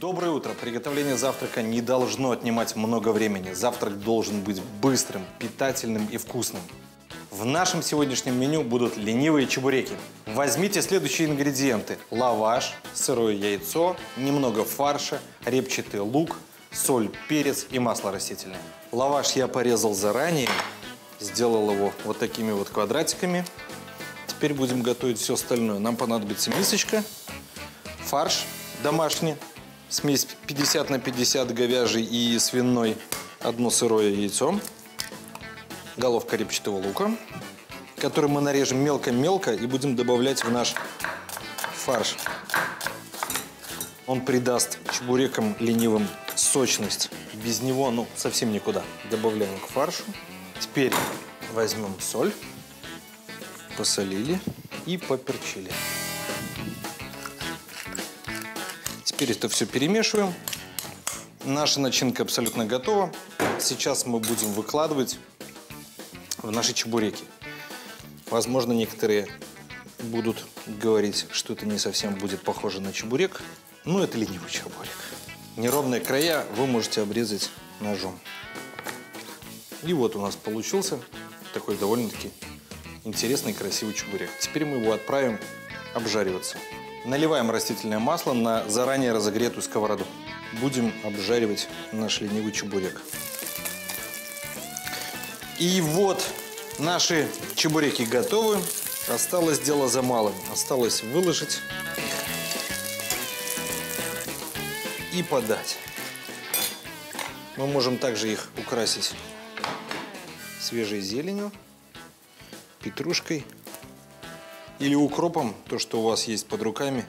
Доброе утро. Приготовление завтрака не должно отнимать много времени. Завтрак должен быть быстрым, питательным и вкусным. В нашем сегодняшнем меню будут ленивые чебуреки. Возьмите следующие ингредиенты. Лаваш, сырое яйцо, немного фарша, репчатый лук, соль, перец и масло растительное. Лаваш я порезал заранее, сделал его вот такими вот квадратиками. Теперь будем готовить все остальное. Нам понадобится мисочка, фарш домашний, смесь 50 на 50 говяжий и свиной, одно сырое яйцо, головка репчатого лука, который мы нарежем мелко-мелко и будем добавлять в наш фарш. Он придаст чебурекам ленивым сочность. Без него, ну, совсем никуда. Добавляем к фаршу. Теперь возьмем соль, посолили и поперчили. Теперь это все перемешиваем. Наша начинка абсолютно готова. Сейчас мы будем выкладывать в наши чебуреки. Возможно, некоторые будут говорить, что это не совсем будет похоже на чебурек. Но это ленивый чебурек. Неровные края вы можете обрезать ножом. И вот у нас получился такой довольно-таки интересный красивый чебурек. Теперь мы его отправим обжариваться. Наливаем растительное масло на заранее разогретую сковороду. Будем обжаривать наш ленивый чебурек. И вот наши чебуреки готовы. Осталось дело за малым. Осталось выложить и подать. Мы можем также их украсить свежей зеленью, петрушкой или укропом, то, что у вас есть под руками.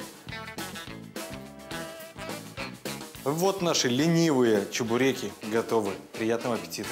Вот наши ленивые чебуреки готовы. Приятного аппетита!